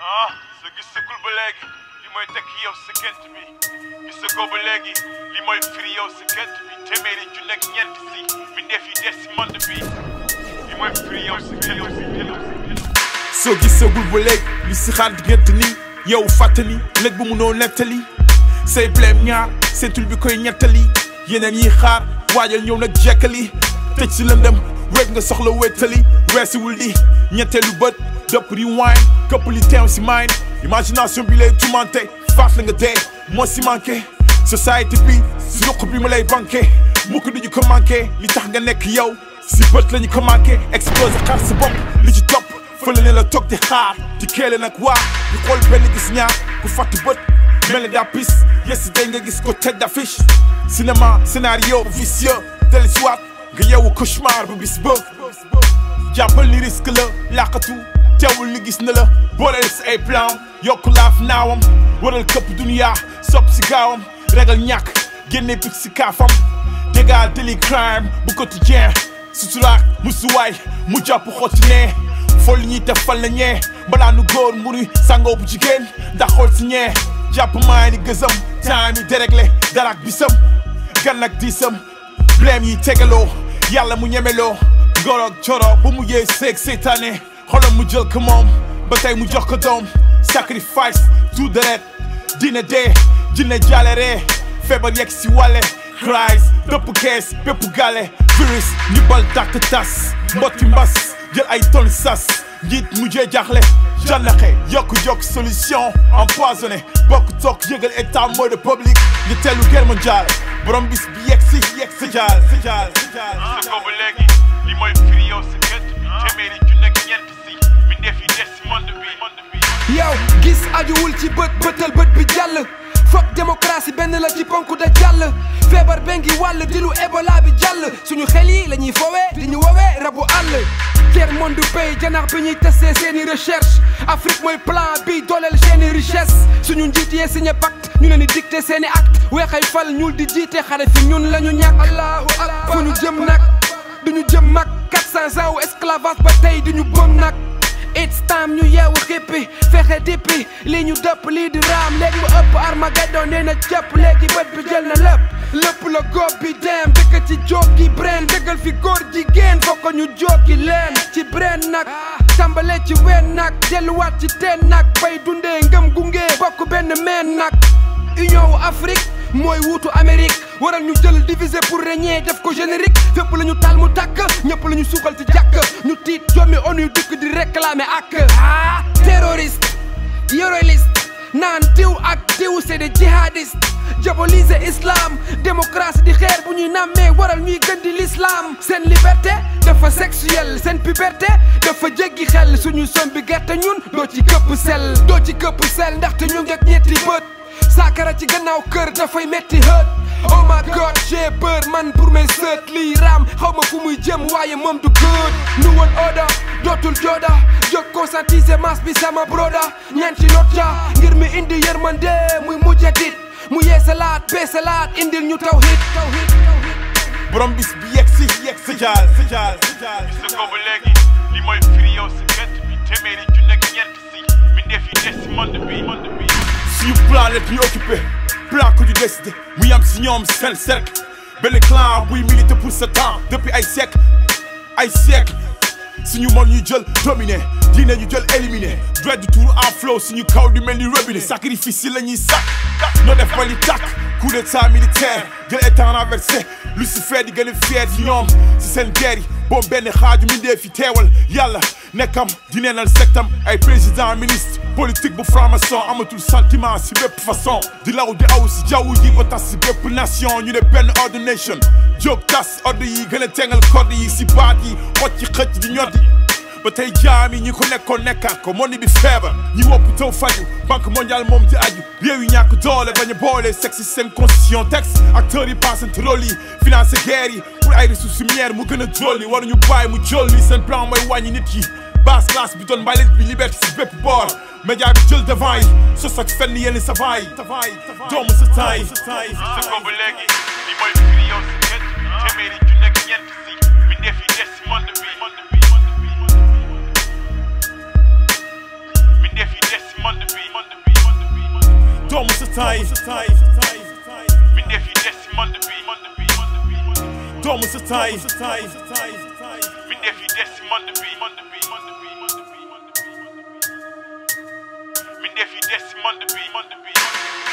ah sa gis sa gul ba léegi li mooy tekk yow sa gént bi. Gis sa góob ba léegi li mooy firi yow sa gént bi. Téeméeri ju nekk ñeent si mbindeef yi des si monde bi. Li mooy firi yow sa gént bi. Soo gisagul ba léegi li si xaar diggante ni yow fàttali léegi bu munoo nettali. Say blème ñaar seentul bi koy ñettali. Yeneen yi xaar waajal ñëw nag jekkali. Tëj si lëndëm weet nga soxla wéttali. Weesiwul di ñetteelu dëpp rewind këpp li teew si mind. Imagination bi lay faat la nga dee. Moo si manqué société bi si ruq bi ma lay banqué. Mukk duñu ko manqué li tax nga yow. Si bët lañu ko manqué explosé xaar sa bopp. Li ci topp fële ne la toog di xaar. Di keele nag waa di xool benn gis ñaar. Ku fàtt bët mel ni daa pis. Yesi day nga gis ko tête d'affiche. Cinéma scénario vicieux deli si waat nga yeewu cauchemar bu bis ba. Jàppal ni risque la làqatu teewul ni gis na la booleel si ay plan yokk laaf naawam waral këpp dunia sopp si gaawam regal ñàkk génne picc si kaafam délit crime bu quotidien suturaak musuwaay mu jàpp xotti nee fol ñuy def fal na ñee balaa nu góor muri sangoo bu jigéen yi déréglé darak bisam gan ak diisam blème yi mu ñemeloo ngoroog coro ba mu xolam mu jël ko moom ba tey mu jox ko doom sacrifice tout deret dina dee dina jaale ree feebar yegg si wàlle crise dëpp kees bépp gale virus ni bal dàkk tas mbotti mbas jël ay ton sas njiit mujjee jaaxle jàllaxe yokk jokk solution empoisonné bokk toog yëgal état mode public ñu teelu guerre mondiale borom bis bi yegg si yegg si jaal si jaal si jaal yow gis ajuwul ci bët bëtal bët bi jàll. Foog démocratie benn la ci ponku da jàll. Feebar bengi wàll di lu Ebola bi jàll. Suñu xel yi la ñuy fowee di ñu woowee rabu àll. Tiers monde pays janax bi ñuy testé seeni recherche. Afrique mooy plan bi dooleel seeni richesse. Suñu njiit yee signé pacte ñu leen di dicté seeni acte. Weexay fal ñuul di jiite xare fi ñun la ñu ñàkk. Allahu akbar. Fu ñu jëm nag duñu jëm mag. 400 ans wu esclavage ba tey nag it's time ñu yeewu xippi fexe dippi lii ñu dëpp lii di raam léegi mu ëpp Armageddon nee na cëpp léegi bët bi jël na lépp lépp la góob bi dem. Dëkk ci jóg gi brain dëggal fi góor jigéen fokk ñu jógi leen ci brain nag tàmbale ci ween nag delluwaat ci teen nag bay dundee ngëm gunge. Bokk benn meen nag Union wu Afrique mooy wuutu Amérique. Waral ñu jël diviser pour régner def ko générique. Fépp la ñu taal mu tàkk ñëpp la ñu suuxal ci jàkk. Ñu tiit jommi ONU dikk di réclamer ak. Ah terroriste yoroliste naan diw ak diw c'est des jihadistes. Diaboliser islam démocratie di xeer bu ñuy nàmmee waral ñuy gën di l'islam. Seen liberté dafa sexuelle seen puberté dafa jéggi xel. Suñu sombi gerte ñun doo ci këpp sel doo ci këpp sel ndaxte ñu ngeeg ñetti bët. Saakara ci gannaaw kër dafay metti hët. Oh my god j'ai peur man pour mes sët lii raam xaw ma fu muy jëm waaye moom du good nu woon oda dootul jooda. Jóg conscientiser masse bi sama broda. Ñeenti notja ngir mi indi yërmande muy mujjadit mu yeesalaat beesalaat indil ñu tawhid tawhid borom bis bi yegg si yegg si jaal si jaal si jaal. Sa góob ba léegi li mooy firi yow sa gént bi téeméeri ju nekk ñeent si mbindeef yi des si monde bi monde bi. Suñu plan les plus occupé plan du muy am si ñoom seen cercle benn clan buy milité pour ce temps depuis ay siècle ay siècle suñu mën ñu jël dominé. Diine ñu éliminé. Droit du tour en flow. Suñu kaw di mel ni robinet. Sacrifice la ñuy sàkk noo def ba li tàkk coup d'état militaire. Jël état Lucifer di gën a fier. Ci ñoom si seen guerre yi boobu benn xaaju mindee fi teewal yàlla nekkam di neenal sectam ay président ministre politique bu franc-maçon amatul sentiment si bépp façon. Di law di aw si jaww ji ba tas si bépp nation. Ñu ne benn ordre nation. Jóg tas ordre yi gën a tengal si baat yi ci xëcc di ñoddi ba tey jaam yi ñi ko nekkoon nekkaat ko monde bi feebar ñi wopp taw faju banque mondiale moom di aju. Réew yi ñàkk doole a boole sexe seen constitution texte. Acteurs yi passante rôle yi financé guerre yi. Pour plan basse classe bi doon mbalit bi liberté si bépp boor média bi jël devant yi sos ak fenn yenn yi doomu sa yi sa góob ba léegi li mooy firi yow gént bi téeméeri ju nekk ñeent si mbindeef yi des si monde bi bi monde bi mbindeef yi des si taay mbindeef yi des si monde bi doomu sa taay mbindeef yi des si monde bi my nephew Desi Munderby. Munderby.